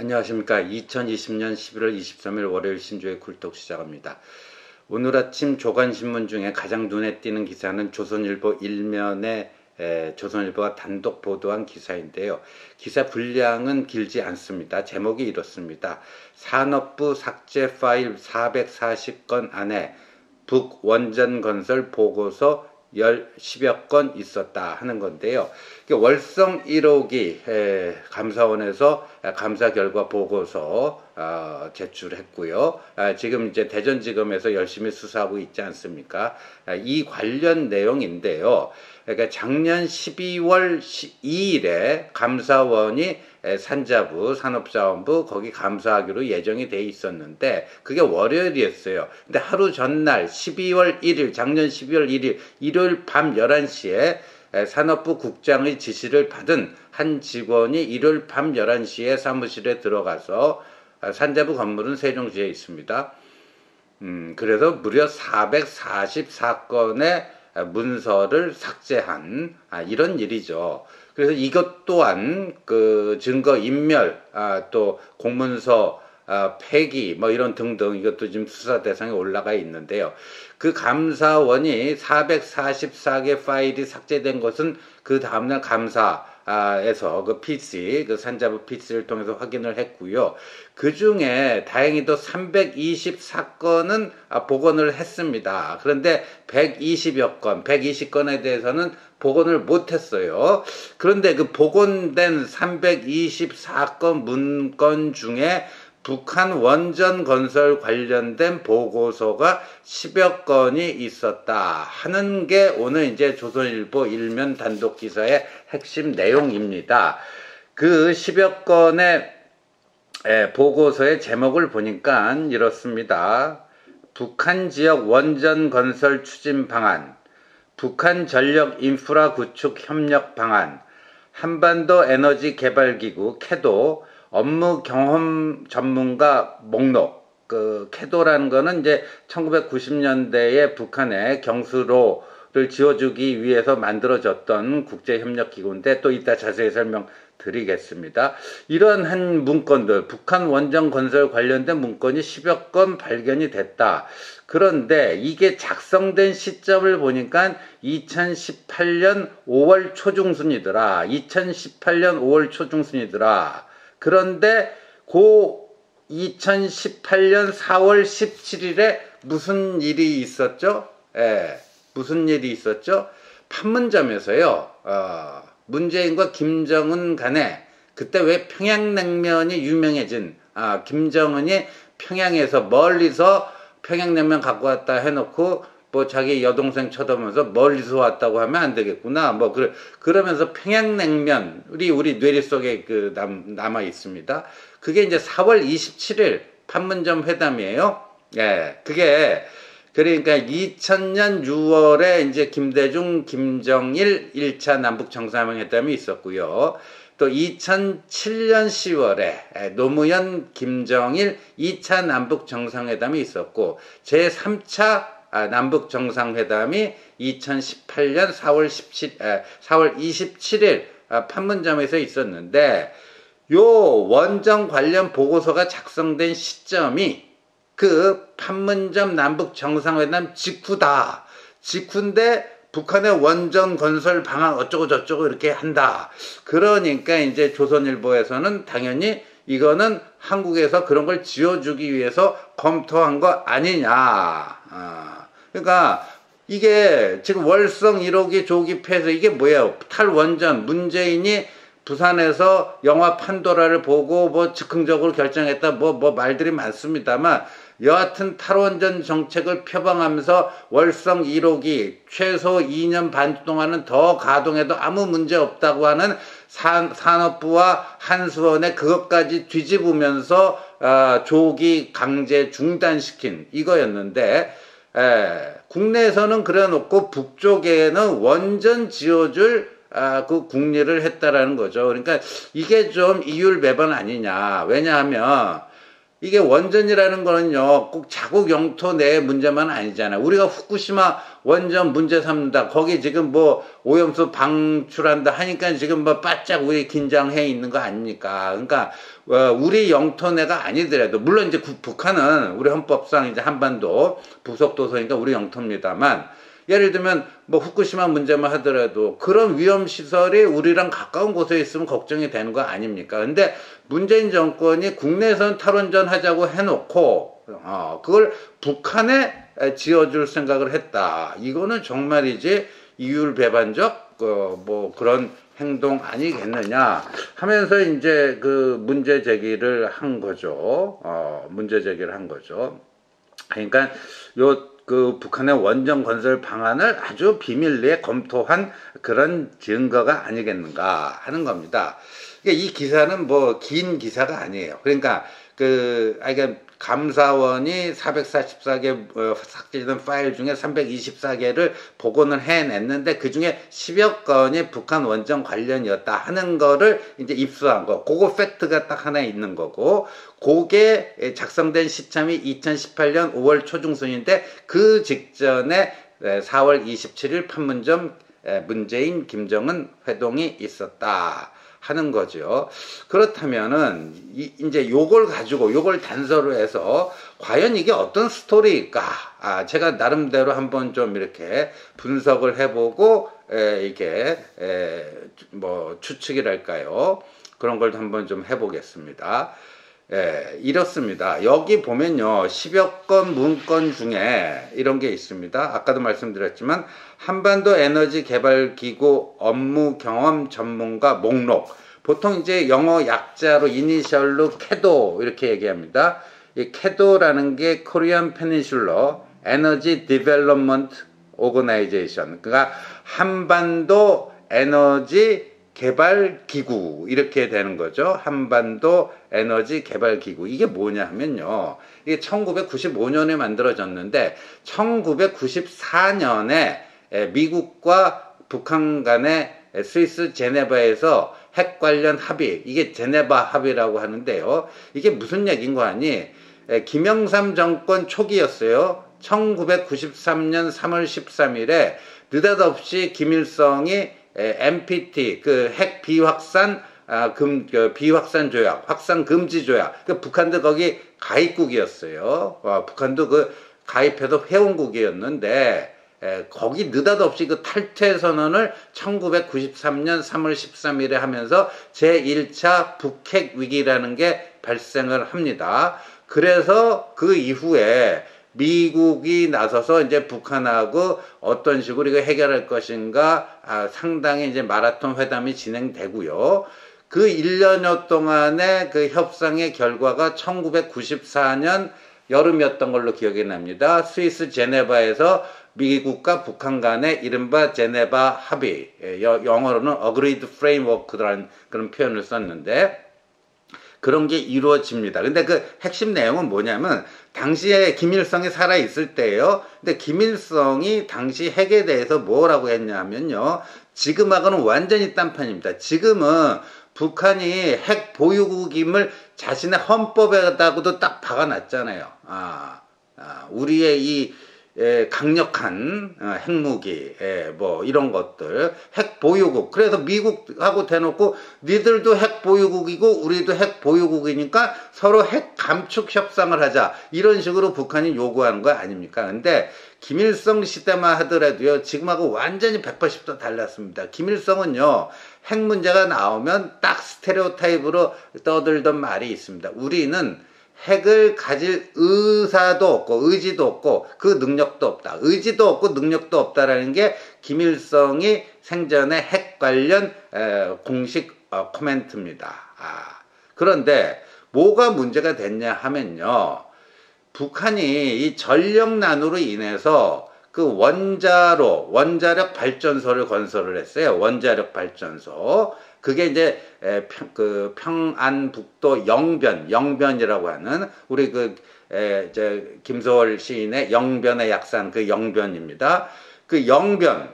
안녕하십니까. 2020년 11월 23일 월요일 신조의 굴독 시작합니다. 오늘 아침 조간신문 중에 가장 눈에 띄는 기사는 조선일보 일면에 에, 조선일보가 단독 보도한 기사인데요. 기사 분량은 길지 않습니다. 제목이 이렇습니다. 산업부 삭제 파일 440건 안에 북원전건설 보고서 열 10여 건 있었다 하는 건데요. 월성 1호기 감사원에서 감사 결과 보고서 어, 제출했고요. 아, 지금 이제 대전지검에서 열심히 수사하고 있지 않습니까? 아, 이 관련 내용인데요. 그러니까 작년 12월 2일에 감사원이 산자부, 산업자원부 거기 감사하기로 예정이 돼 있었는데 그게 월요일이었어요. 근데 하루 전날 12월 1일, 작년 12월 1일 일요일 밤 11시에 산업부 국장의 지시를 받은 한 직원이 일요일 밤 11시에 사무실에 들어가서 아, 산자부 건물은 세종시에 있습니다. 음, 그래서 무려 444건의 문서를 삭제한 아, 이런 일이죠. 그래서 이것 또한 그 증거 인멸, 아, 또 공문서 아, 폐기 뭐 이런 등등 이것도 지금 수사 대상에 올라가 있는데요. 그 감사원이 444개 파일이 삭제된 것은 그 다음날 감사 에서 그 PC, 그 산자부 PC를 통해서 확인을 했고요. 그 중에 다행히도 324건은 복원을 했습니다. 그런데 120여 건, 120건에 대해서는 복원을 못했어요. 그런데 그 복원된 324건 문건 중에 북한 원전 건설 관련된 보고서가 10여 건이 있었다 하는 게 오늘 이제 조선일보 일면 단독 기사의 핵심 내용입니다. 그 10여 건의 보고서의 제목을 보니까 이렇습니다. 북한 지역 원전 건설 추진 방안, 북한 전력 인프라 구축 협력 방안, 한반도 에너지 개발 기구 캐도 업무 경험 전문가 목록 그 캐도라는 거는 이제 1990년대에 북한의 경수로를 지어주기 위해서 만들어졌던 국제협력기구인데 또 이따 자세히 설명드리겠습니다. 이런 한 문건들 북한 원전 건설 관련된 문건이 10여 건 발견이 됐다. 그런데 이게 작성된 시점을 보니까 2018년 5월 초중순이더라. 2018년 5월 초중순이더라. 그런데 고 2018년 4월 17일에 무슨 일이 있었죠? 예, 무슨 일이 있었죠? 판문점에서요, 어, 문재인과 김정은 간에 그때 왜 평양냉면이 유명해진, 아, 김정은이 평양에서 멀리서 평양냉면 갖고 왔다 해놓고 뭐 자기 여동생 쳐다보면서 멀리서 왔다고 하면 안 되겠구나. 뭐 그래 그러면서 평양냉면 우리 우리 뇌리 속에 그 남, 남아 있습니다. 그게 이제 4월 27일 판문점 회담이에요. 예. 그게 그러니까 2000년 6월에 이제 김대중, 김정일 1차 남북 정상회담이 있었고요. 또 2007년 10월에 노무현, 김정일 2차 남북 정상회담이 있었고 제3차 아, 남북 정상회담이 2018년 4월 17 4월 27일 판문점에서 있었는데 요 원정 관련 보고서가 작성된 시점이 그 판문점 남북 정상회담 직후다. 직후인데 북한의 원전 건설 방안 어쩌고 저쩌고 이렇게 한다. 그러니까 이제 조선일보에서는 당연히 이거는 한국에서 그런 걸 지어주기 위해서 검토한 거 아니냐. 아. 그러니까 이게 지금 월성 1호기 조기 폐쇄 이게 뭐예요? 탈원전 문재인이 부산에서 영화 판도라를 보고 뭐 즉흥적으로 결정했다 뭐뭐 뭐 말들이 많습니다만 여하튼 탈원전 정책을 표방하면서 월성 1호기 최소 2년 반 동안은 더 가동해도 아무 문제 없다고 하는 산, 산업부와 한수원에 그것까지 뒤집으면서 어, 조기 강제 중단시킨 이거였는데 에, 국내에서는 그래놓고 북쪽에는 원전 지어줄 아, 그 국리를 했다라는 거죠. 그러니까 이게 좀 이율 배반 아니냐. 왜냐하면 이게 원전이라는 거는요, 꼭 자국 영토 내 문제만 아니잖아요. 우리가 후쿠시마 원전 문제 삼는다. 거기 지금 뭐 오염수 방출한다 하니까 지금 뭐 바짝 우리 긴장해 있는 거 아닙니까? 그러니까 어, 우리 영토 내가 아니더라도 물론 이제 북한은 우리 헌법상 이제 한반도 부속 도서니까 우리 영토입니다만 예를 들면 뭐 후쿠시마 문제만 하더라도 그런 위험 시설이 우리랑 가까운 곳에 있으면 걱정이 되는 거 아닙니까? 근데 문재인 정권이 국내에선 탈원전 하자고 해놓고 어 그걸 북한에 지어줄 생각을 했다. 이거는 정말이지 이율배반적 어, 뭐 그런 행동 아니겠느냐 하면서 이제 그 문제 제기를 한 거죠. 어, 문제 제기를 한 거죠. 그러니까 요 그 북한의 원전 건설 방안을 아주 비밀리에 검토한 그런 증거가 아니겠는가 하는 겁니다. 그러니까 이 기사는 뭐 긴 기사가 아니에요. 그러니까 그, 아, 그러니까 감사원이 444개 어, 삭제된 파일 중에 324개를 복원을 해냈는데 그 중에 10여 건이 북한 원전 관련이었다 하는 거를 이제 입수한 거. 그거 팩트가 딱 하나 있는 거고, 그게 작성된 시점이 2018년 5월 초중순인데 그 직전에 4월 27일 판문점 문재인 김정은 회동이 있었다. 하는 거죠. 그렇다면은 이, 이제 요걸 가지고 요걸 단서로 해서 과연 이게 어떤 스토리일까? 아, 제가 나름대로 한번 좀 이렇게 분석을 해보고 에, 이게 에, 뭐 추측이랄까요? 그런 걸 한번 좀 해보겠습니다. 예, 이렇습니다. 여기 보면요, 10여 건 문건 중에 이런 게 있습니다. 아까도 말씀드렸지만, 한반도 에너지 개발 기구 업무 경험 전문가 목록. 보통 이제 영어 약자로 이니셜로 KEDO 이렇게 얘기합니다. 이 KEDO라는 게 Korean Peninsula Energy Development 오거나이제이션. 그러니까 한반도 에너지 개발 기구 이렇게 되는 거죠. 한반도 에너지 개발 기구. 이게 뭐냐 하면요. 이게 1995년에 만들어졌는데 1994년에 미국과 북한 간의 스위스 제네바에서 핵 관련 합의, 이게 제네바 합의라고 하는데요. 이게 무슨 얘기인 거 아니? 김영삼 정권 초기였어요. 1993년 3월 13일에 느닷없이 김일성이 NPT 그 핵 비확산 아, 금, 그 비확산 조약, 확산 금지 조약. 그 북한도 거기 가입국이었어요. 어, 북한도 그 가입해도 회원국이었는데, 에, 거기 느닷없이 그 탈퇴 선언을 1993년 3월 13일에 하면서 제1차 북핵 위기라는 게 발생을 합니다. 그래서 그 이후에 미국이 나서서 이제 북한하고 어떤 식으로 이거 해결할 것인가 아, 상당히 이제 마라톤 회담이 진행되고요. 그 1년여 동안의 그 협상의 결과가 1994년 여름이었던 걸로 기억이 납니다. 스위스 제네바에서 미국과 북한 간의 이른바 제네바 합의, 예, 영어로는 Agreed Framework라는 그런 표현을 썼는데, 그런 게 이루어집니다. 근데 그 핵심 내용은 뭐냐면 당시에 김일성이 살아 있을 때예요. 근데 김일성이 당시 핵에 대해서 뭐라고 했냐면요. 지금하고는 완전히 딴판입니다. 지금은 북한이 핵 보유국임을 자신의 헌법에다가도 딱 박아놨잖아요. 아, 아 우리의 이 예, 강력한 어, 핵무기, 예, 뭐 이런 것들, 핵 보유국. 그래서 미국하고 대놓고 니들도 핵 보유국이고 우리도 핵 보유국이니까 서로 핵 감축 협상을 하자. 이런 식으로 북한이 요구하는 거 아닙니까? 근데 김일성 시대만 하더라도요, 지금하고 완전히 180도 달랐습니다. 김일성은요, 핵 문제가 나오면 딱 스테레오 타입으로 떠들던 말이 있습니다. 우리는 핵을 가질 의사도 없고 의지도 없고 그 능력도 없다. 의지도 없고 능력도 없다라는 게 김일성이 생전에 핵 관련 에, 공식 어, 코멘트입니다. 아, 그런데 뭐가 문제가 됐냐 하면요. 북한이 이 전력난으로 인해서 그 원자로 원자력 발전소를 건설을 했어요. 원자력 발전소. 그게 이제 평, 그 평안북도 영변, 영변이라고 하는 우리 그 에, 이제 김소월 시인의 영변의 약산 그 영변입니다. 그 영변,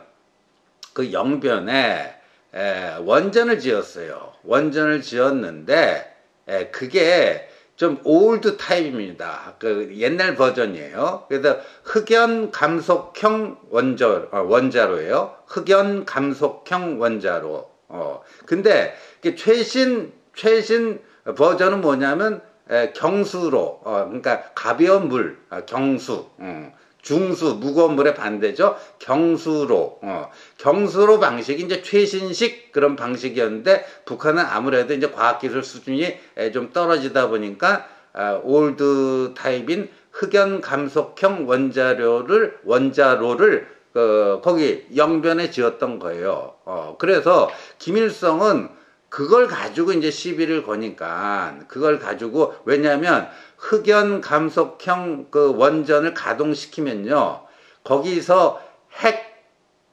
그 영변에 에, 원전을 지었어요. 원전을 지었는데 에, 그게 좀 old type입니다. 그 옛날 버전이에요. 그래서 흑연 감속형 원자 어, 원자로예요. 흑연 감속형 원자로. 어 근데 최신 최신 버전은 뭐냐면 에, 경수로 어 그러니까 가벼운 물 어, 경수. 어. 중수 무거운 물의 반대죠. 경수로 어, 경수로 방식이 이제 최신식 그런 방식이었는데 북한은 아무래도 이제 과학기술 수준이 좀 떨어지다 보니까 아, old type인 흑연 감속형 원자료를 원자로를 어, 거기 영변에 지었던 거예요. 어, 그래서 김일성은 그걸 가지고 이제 시비를 거니까 그걸 가지고 왜냐하면 흑연 감속형 그 원전을 가동시키면요 거기서 핵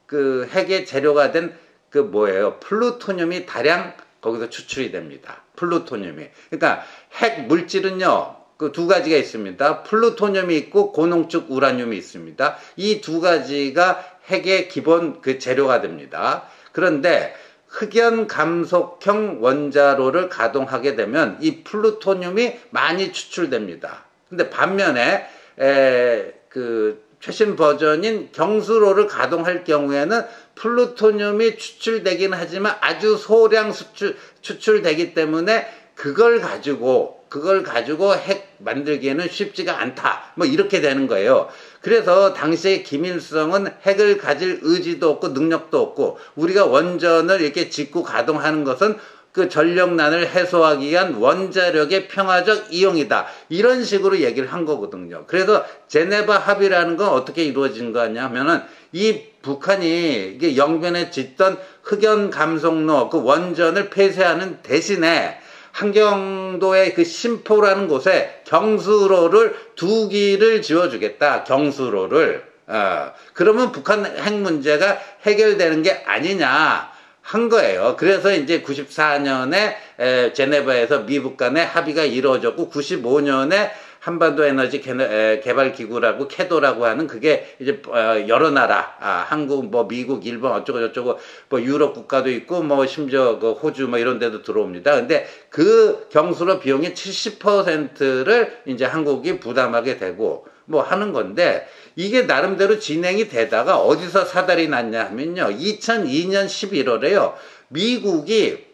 그 핵의 재료가 된 그 뭐예요? 플루토늄이 다량 거기서 추출이 됩니다. 플루토늄이. 그러니까 핵 물질은요 그 두 가지가 있습니다. 플루토늄이 있고 고농축 우라늄이 있습니다. 이 두 가지가 핵의 기본 그 재료가 됩니다. 그런데 흑연 감속형 원자로를 가동하게 되면 이 플루토늄이 많이 추출됩니다. 근데 반면에 에, 그 최신 버전인 경수로를 가동할 경우에는 플루토늄이 추출되긴 하지만 아주 소량 수출, 추출되기 때문에 그걸 가지고 그걸 가지고 핵 만들기에는 쉽지가 않다. 뭐 이렇게 되는 거예요. 그래서 당시에 김일성은 핵을 가질 의지도 없고 능력도 없고 우리가 원전을 이렇게 짓고 가동하는 것은 그 전력난을 해소하기 위한 원자력의 평화적 이용이다. 이런 식으로 얘기를 한 거거든요. 그래서 제네바 합의라는 건 어떻게 이루어진 거냐 하면은 이 북한이 이게 영변에 짓던 흑연 감속로 그 원전을 폐쇄하는 대신에 한경도의 그 심포라는 곳에 경수로를 두 기를 지어주겠다. 경수로를. 어, 그러면 북한 핵 문제가 해결되는 게 아니냐. 한 거예요. 그래서 이제 94년에 에, 제네바에서 미북 간의 합의가 이루어졌고 95년에 한반도 에너지 개발 기구라고 캐도라고 하는 그게 이제 어, 여러 나라 아, 한국 뭐 미국 일본 어쩌고 저쩌고 뭐 유럽 국가도 있고 뭐 심지어 그 호주 뭐 이런 데도 들어옵니다. 근데 그 경수로 비용의 70%를 이제 한국이 부담하게 되고 뭐 하는 건데 이게 나름대로 진행이 되다가 어디서 사달이 났냐 하면요. 2002년 11월에요. 미국이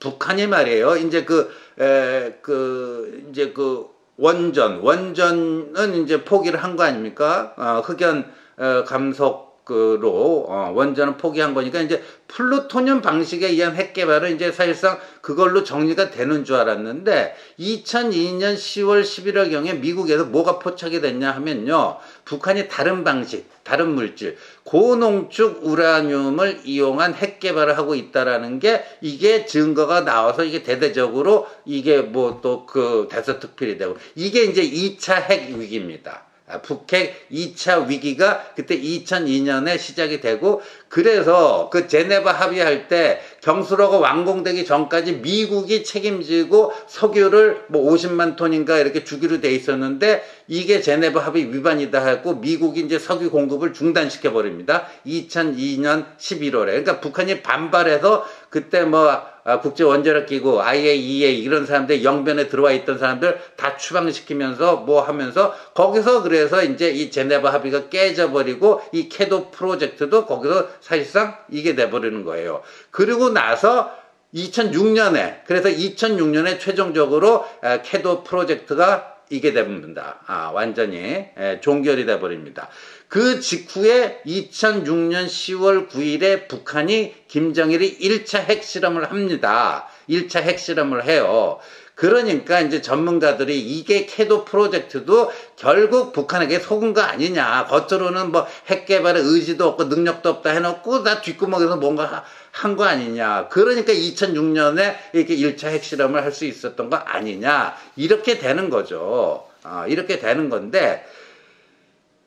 북한이 말이에요. 이제 그, 에, 그, 이제 그 원전, 원전은 이제 포기를 한 거 아닙니까? 어, 흑연 어, 감속 으로 어, 원전은 포기한 거니까 이제 플루토늄 방식에 의한 핵 개발은 이제 사실상 그걸로 정리가 되는 줄 알았는데 2002년 10월 11월 경에 미국에서 뭐가 포착이 됐냐 하면요. 북한이 다른 방식, 다른 물질, 고농축 우라늄을 이용한 핵 개발을 하고 있다라는 게 이게 증거가 나와서 이게 대대적으로 이게 뭐 또 그 대서특필이 되고 이게 이제 2차 핵 위기입니다. 아, 북핵 2차 위기가 그때 2002년에 시작이 되고 그래서 그 제네바 합의할 때 경수로가 완공되기 전까지 미국이 책임지고 석유를 뭐 50만 톤인가 이렇게 주기로 돼 있었는데 이게 제네바 합의 위반이다 하고 미국이 이제 석유 공급을 중단시켜 버립니다. 2002년 11월에. 그러니까 북한이 반발해서 그때 뭐 아, 국제 원자력 기구 IAEA 이런 사람들 영변에 들어와 있던 사람들 다 추방시키면서 뭐 하면서 거기서 그래서 이제 이 제네바 합의가 깨져 버리고 이 캐도 프로젝트도 거기서 사실상 이게 돼버리는 거예요. 그리고 나서 2006년에 그래서 2006년에 최종적으로 캐도 프로젝트가 이게 됩니다. 아, 완전히 종결이 돼 버립니다. 그 직후에 2006년 10월 9일에 북한이 김정일이 1차 핵실험을 합니다. 1차 핵실험을 해요. 그러니까 이제 전문가들이 이게 캐도 프로젝트도 결국 북한에게 속은 거 아니냐. 겉으로는 뭐 핵 개발의 의지도 없고 능력도 없다 해놓고 다 뒷구멍에서 뭔가 한 거 아니냐. 그러니까 2006년에 이렇게 1차 핵실험을 할 수 있었던 거 아니냐. 이렇게 되는 거죠. 아, 이렇게 되는 건데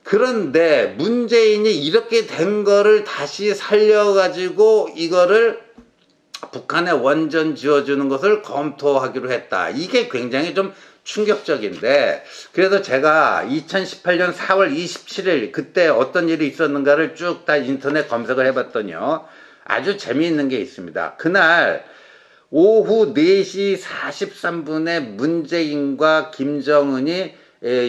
그런데 문재인이 이렇게 된 거를 다시 살려가지고 이거를 북한에 원전 지어주는 것을 검토하기로 했다. 이게 굉장히 좀 충격적인데 그래서 제가 2018년 4월 27일 그때 어떤 일이 있었는가를 쭉 다 인터넷 검색을 해봤더니요 아주 재미있는 게 있습니다. 그날 오후 4시 43분에 문재인과 김정은이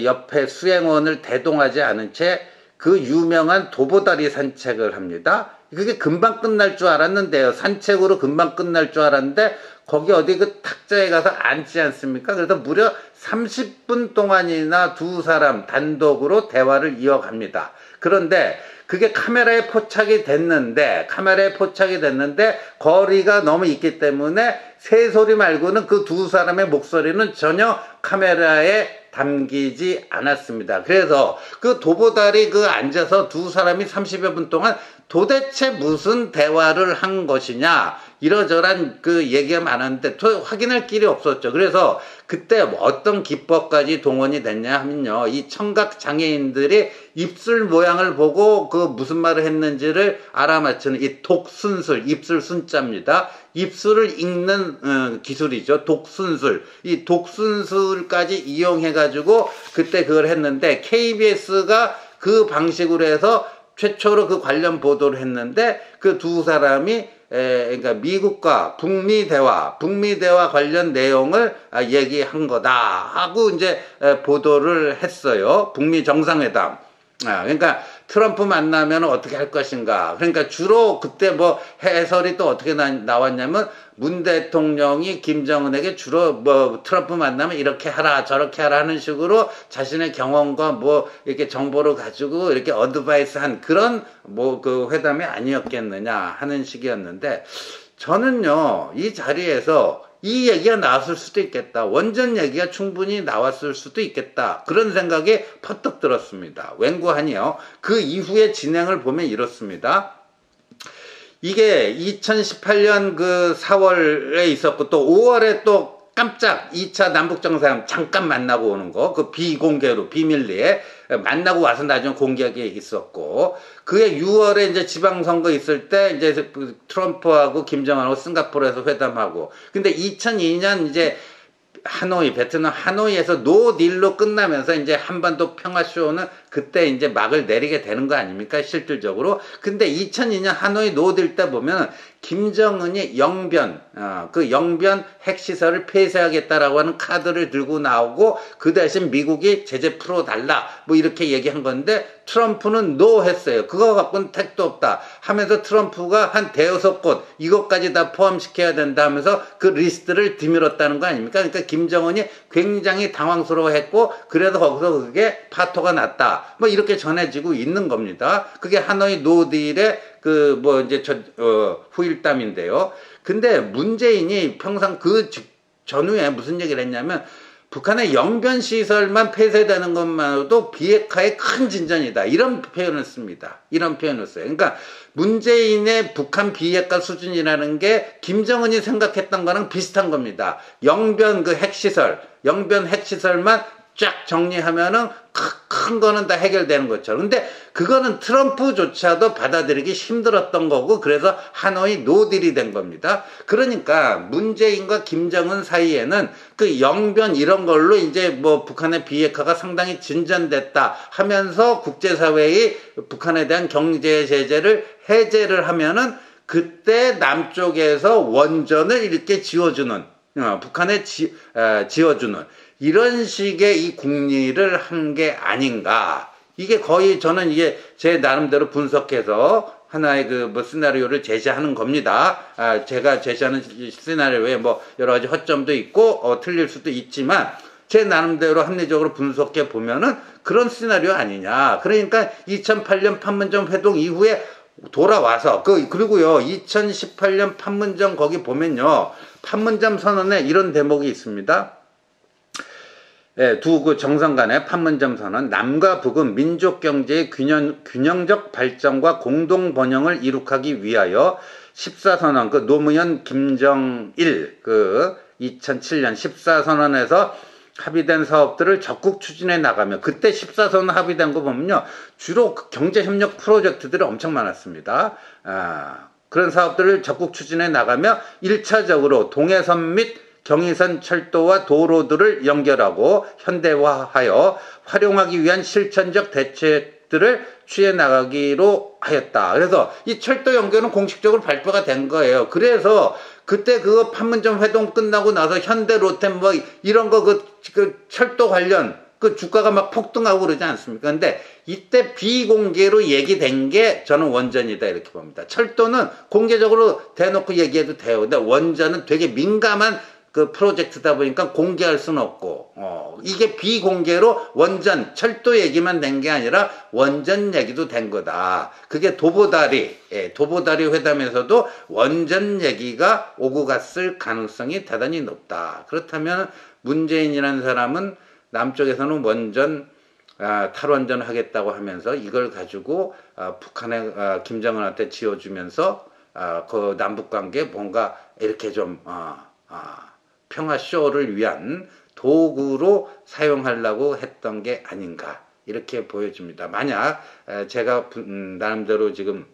옆에 수행원을 대동하지 않은 채 그 유명한 도보다리 산책을 합니다. 그게 금방 끝날 줄 알았는데요. 산책으로 금방 끝날 줄 알았는데 거기 어디 그 탁자에 가서 앉지 않습니까? 그래서 무려 30분 동안이나 두 사람 단독으로 대화를 이어갑니다. 그런데 그게 카메라에 포착이 됐는데 카메라에 포착이 됐는데 거리가 너무 있기 때문에 새소리 말고는 그 두 사람의 목소리는 전혀 카메라에 담기지 않았습니다. 그래서 그 도보다리 그 앉아서 두 사람이 30여 분 동안 도대체 무슨 대화를 한 것이냐 이러저런 그 얘기가 많았는데 확인할 길이 없었죠. 그래서 그때 어떤 기법까지 동원이 됐냐 하면요. 이 청각 장애인들이 입술 모양을 보고 그 무슨 말을 했는지를 알아맞히는 이 독순술, 입술 순자입니다. 입술을 읽는 어, 기술이죠. 독순술. 이 독순술까지 이용해가지고 그때 그걸 했는데 KBS가 그 방식으로 해서 최초로 그 관련 보도를 했는데 그 두 사람이 에, 그러니까 미국과 북미 대화, 북미 대화 관련 내용을 아, 얘기한 거다 하고 이제 에, 보도를 했어요. 북미 정상회담. 아, 그러니까 트럼프 만나면 어떻게 할 것인가. 그러니까 주로 그때 뭐 해설이 또 어떻게 나, 나왔냐면 문 대통령이 김정은에게 주로 뭐 트럼프 만나면 이렇게 하라 저렇게 하라 하는 식으로 자신의 경험과 뭐 이렇게 정보를 가지고 이렇게 어드바이스 한 그런 뭐 그 회담이 아니었겠느냐 하는 식이었는데 저는요 이 자리에서 이 얘기가 나왔을 수도 있겠다. 원전 얘기가 충분히 나왔을 수도 있겠다. 그런 생각이 퍼뜩 들었습니다. 웬고하니요. 그 이후에 진행을 보면 이렇습니다. 이게 2018년 그 4월에 있었고 또 5월에 또 깜짝 2차 남북정상회담 잠깐 만나고 오는 거, 그 비공개로, 비밀리에 만나고 와서 나중에 공개하게 있었고, 그게 6월에 이제 지방선거 있을 때 이제 그 트럼프하고 김정은하고 싱가포르에서 회담하고, 근데 2002년 이제 하노이, 베트남 하노이에서 노딜로 끝나면서 이제 한반도 평화쇼는 그때 이제 막을 내리게 되는 거 아닙니까? 실질적으로. 근데 2002년 하노이 no deal 때 보면 김정은이 영변, 어, 그 영변 핵시설을 폐쇄하겠다라고 하는 카드를 들고 나오고 그 대신 미국이 제재 풀어달라. 뭐 이렇게 얘기한 건데 트럼프는 no 했어요. 그거 갖고는 택도 없다. 하면서 트럼프가 한 대여섯 곳 이것까지 다 포함시켜야 된다 하면서 그 리스트를 디밀었다는 거 아닙니까? 그러니까 김정은이 굉장히 당황스러워 했고 그래서 거기서 그게 파토가 났다. 뭐 이렇게 전해지고 있는 겁니다. 그게 하노이 노딜의 그 뭐 이제 저, 어, 후일담인데요. 근데 문재인이 평상 그 전후에 무슨 얘기를 했냐면 북한의 영변 시설만 폐쇄되는 것만으로도 비핵화의 큰 진전이다. 이런 표현을 씁니다. 이런 표현을 써요. 그러니까 문재인의 북한 비핵화 수준이라는 게 김정은이 생각했던 거랑 비슷한 겁니다. 영변 그 핵시설, 영변 핵시설만 쫙 정리하면은 큰 거는 다 해결되는 것처럼. 근데 그거는 트럼프조차도 받아들이기 힘들었던 거고 그래서 하노이 노딜이 된 겁니다. 그러니까 문재인과 김정은 사이에는 그 영변 이런 걸로 이제 뭐 북한의 비핵화가 상당히 진전됐다 하면서 국제사회의 북한에 대한 경제 제재를 해제를 하면은 그때 남쪽에서 원전을 이렇게 지어주는 어, 북한에 지, 어, 지어주는 이런 식의 이 국리를 한 게 아닌가. 이게 거의 저는 이게 제 나름대로 분석해서 하나의 그 뭐 시나리오를 제시하는 겁니다. 아, 제가 제시하는 시나리오에 뭐 여러 가지 허점도 있고 어, 틀릴 수도 있지만 제 나름대로 합리적으로 분석해 보면은 그런 시나리오 아니냐. 그러니까 2008년 판문점 회동 이후에 돌아와서 그 그리고요 2018년 판문점 거기 보면요 판문점 선언에 이런 대목이 있습니다. 예, 두그 정상 간의 판문점 선언, 남과 북은 민족 경제의 균형, 균형적 발전과 공동 번영을 이룩하기 위하여 14선언, 그 노무현 김정일 그 2007년 14선언에서 합의된 사업들을 적극 추진해 나가며 그때 14선 합의된 거 보면요 주로 그 경제협력 프로젝트들이 엄청 많았습니다. 아, 그런 사업들을 적극 추진해 나가며 1차적으로 동해선 및 경의선 철도와 도로들을 연결하고 현대화하여 활용하기 위한 실천적 대책들을 취해 나가기로 하였다. 그래서 이 철도 연결은 공식적으로 발표가 된 거예요. 그래서 그때 그거 판문점 회동 끝나고 나서 현대 롯데 뭐 이런 거그 그 철도 관련 그 주가가 막 폭등하고 그러지 않습니까? 근데 이때 비공개로 얘기된 게 저는 원전이다 이렇게 봅니다. 철도는 공개적으로 대놓고 얘기해도 돼요. 근데 원전은 되게 민감한 그 프로젝트다 보니까 공개할 수는 없고 어, 이게 비공개로 원전 철도 얘기만 된 게 아니라 원전 얘기도 된 거다. 그게 도보다리 예, 도보다리 회담에서도 원전 얘기가 오고 갔을 가능성이 대단히 높다. 그렇다면 문재인이라는 사람은 남쪽에서는 원전 아, 탈원전 하겠다고 하면서 이걸 가지고 아, 북한에 아, 김정은한테 지어주면서 아, 그 남북 관계 뭔가 이렇게 좀 아, 아, 평화 쇼를 위한 도구로 사용하려고 했던 게 아닌가 이렇게 보여집니다. 만약 에, 제가 부, 음, 나름대로 지금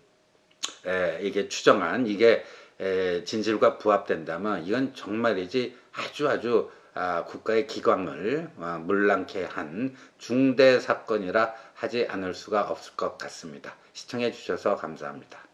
에, 이게 추정한 이게 에, 진실과 부합된다면 이건 정말이지 아주 아주 아, 국가의 기광을 아, 물랑케 한 중대 사건이라 하지 않을 수가 없을 것 같습니다. 시청해 주셔서 감사합니다.